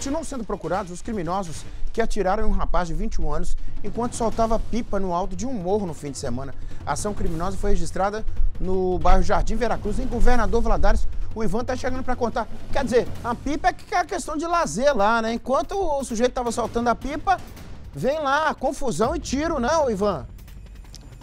Continuam sendo procurados os criminosos que atiraram em um rapaz de 21 anos enquanto soltava pipa no alto de um morro no fim de semana. A ação criminosa foi registrada no bairro Jardim Veracruz, em Governador Valadares. O Ivan está chegando para contar. Quer dizer, a pipa é que é questão de lazer lá, né? Enquanto o sujeito estava soltando a pipa, vem lá, confusão e tiro, né, Ivan?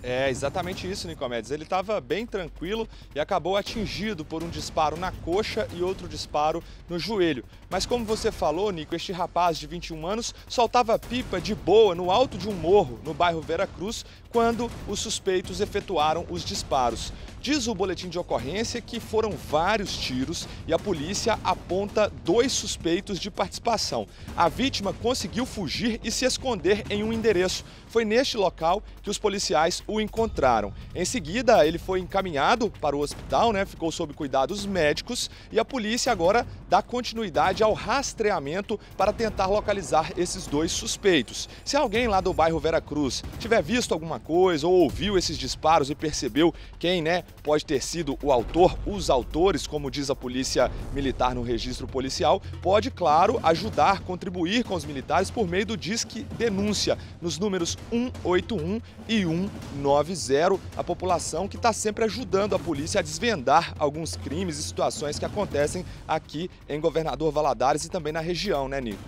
É exatamente isso, Nicomedes. Ele estava bem tranquilo e acabou atingido por um disparo na coxa e outro disparo no joelho. Mas como você falou, Nico, este rapaz de 21 anos soltava pipa de boa no alto de um morro no bairro Vera Cruz quando os suspeitos efetuaram os disparos. Diz o boletim de ocorrência que foram vários tiros e a polícia aponta dois suspeitos de participação. A vítima conseguiu fugir e se esconder em um endereço. Foi neste local que os policiais o encontraram. Em seguida, ele foi encaminhado para o hospital, né? ficou sob cuidados médicos e a polícia agora dá continuidade ao rastreamento para tentar localizar esses dois suspeitos. Se alguém lá do bairro Vera Cruz tiver visto alguma coisa ou ouviu esses disparos e percebeu quem né, pode ter sido o autor, os autores, como diz a polícia militar no registro policial, pode, claro, ajudar, contribuir com os militares por meio do Disque Denúncia, nos números 181 e 190, a população que está sempre ajudando a polícia a desvendar alguns crimes e situações que acontecem aqui em Governador Valadares e também na região, né, Nico?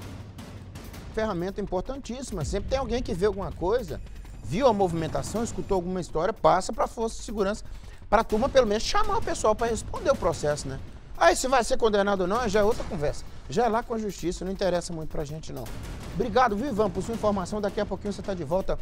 Ferramenta importantíssima. Sempre tem alguém que vê alguma coisa, viu a movimentação, escutou alguma história, passa para a Força de Segurança, para a turma pelo menos chamar o pessoal para responder o processo, né? Aí se vai ser condenado ou não, já é outra conversa. Já é lá com a justiça, não interessa muito pra gente não. Obrigado, Vivan, por sua informação. Daqui a pouquinho você está de volta